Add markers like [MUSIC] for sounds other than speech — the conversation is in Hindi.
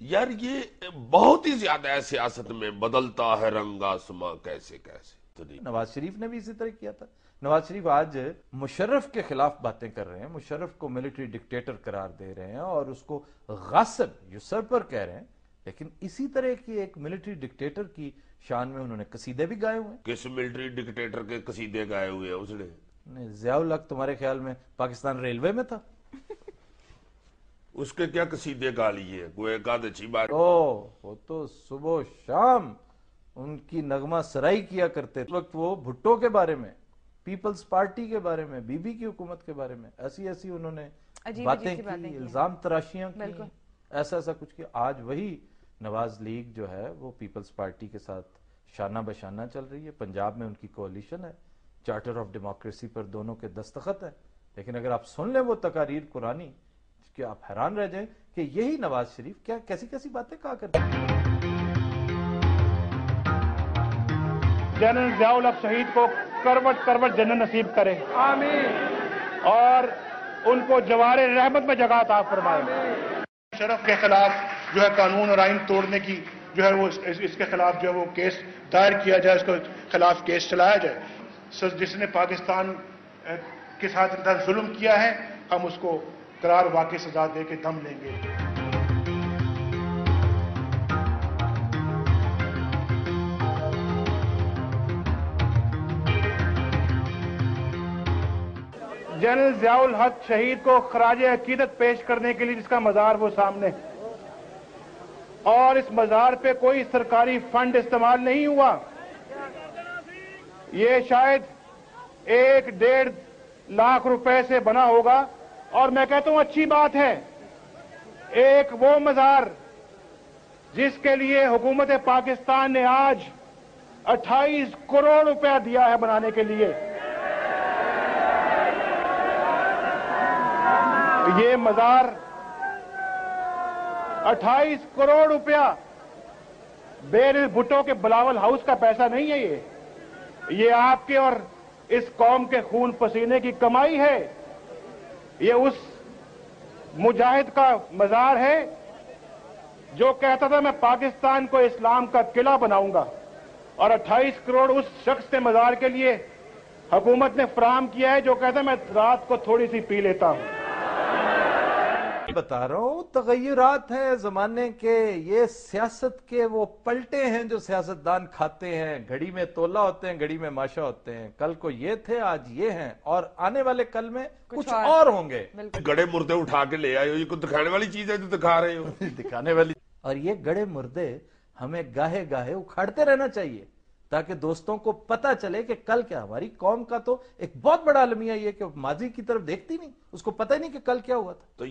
यार ये बहुत ही ज़्यादा है सियासत में बदलता है रंग आसमां कैसे कैसे? तो नहीं नवाज़ शरीफ ने भी इसी तरह किया था। नवाज़ शरीफ आज मुशर्रफ के खिलाफ बातें कर रहे हैं मुशर्रफ को मिलिट्री डिक्टेटर करार दे रहे हैं और उसको गासिब यूसरपर कह रहे हैं लेकिन इसी तरह की एक मिलिट्री डिक्टेटर की शान में उन्होंने कसीदे भी गाए हुए किस मिलिट्री डिक्टेटर के कसीदे गाए हुए हैं उसने? नहीं, जियाउल हक तुम्हारे ख्याल में पाकिस्तान रेलवे में था? उसके क्या कसीदे गा लिए कोई एक अच्छी बात ओ वो तो सुबह शाम उनकी नगमा सराई किया करते थे। वक्त वो भुट्टो के बारे में पीपल्स पार्टी के बारे में बीबी की हुकूमत के बारे में ऐसी ऐसी उन्होंने बातें की की। इल्ज़ाम तराशियाँ की ऐसा ऐसा कुछ किया। आज वही नवाज़ लीग जो है वो पीपल्स पार्टी के साथ शाना बशाना चल रही है। पंजाब में उनकी कोलिशन है। चार्टर ऑफ़ डेमोक्रेसी पर दोनों के दस्तखत है। लेकिन अगर आप सुन लें वो तकारीर कुरानी कि आप हैरान रह जाएँ कि यही नवाज़ शरीफ क्या कैसी कैसी बातें कहा करते हैं। जनरल जियाउल हक शहीद को करवट करवट जन्नत नसीब करे। आमीन। और उनको जवार रहमत में जगह अता फरमाए। शरफ के खिलाफ जो है कानून और आइन तोड़ने की जो है वो इस, इसके खिलाफ जो है वो केस दायर किया जाए उसके खिलाफ केस चलाया जाए। जिसने पाकिस्तान के साथ इतना जुल्म किया है हम उसको करार वाकई सजा दे के दम लेंगे। जनरल जियाउल हक शहीद को खराज अकीदत पेश करने के लिए जिसका मजार वो सामने और इस मजार पे कोई सरकारी फंड इस्तेमाल नहीं हुआ। ये शायद एक डेढ़ लाख रुपए से बना होगा। और मैं कहता हूँ, अच्छी बात है। एक वो मजार जिसके लिए हुकूमत पाकिस्तान ने आज 28 करोड़ रुपया दिया है बनाने के लिए। ये मजार 28 करोड़ रुपया बेर भुट्टो के बलावल हाउस का पैसा नहीं है ये। ये आपके और इस कौम के खून पसीने की कमाई है। ये उस मुजाहिद का मजार है जो कहता था, मैं पाकिस्तान को इस्लाम का किला बनाऊँगा। और 28 करोड़ उस शख्स के मजार के लिए हुकूमत ने फ्राहम किया है, जो कहता है, मैं रात को थोड़ी सी पी लेता हूँ। बता रहा हूँ तगयरात है जमाने के ये सियासत के वो पलटे हैं जो सियासतदान खाते हैं। घड़ी में तोला होते हैं घड़ी में माशा होते हैं। कल को ये थे आज ये हैं और आने वाले कल में कुछ, कुछ और, और। होंगे। गड़े मुर्दे उठा के ले आए हो ये कुछ दिखाने वाली चीज़ है जो दिखा रहे हो? [LAUGHS] दिखाने वाली। और ये गड़े मुर्दे हमें गाहे गाहे उखाड़ते रहना चाहिए ताकि दोस्तों को पता चले कि कल क्या हमारी कौम का तो एक बहुत बड़ा अलमिया ये कि माजी की तरफ़ देखती नहीं उसको पता ही नहीं कि कल क्या हुआ था। तो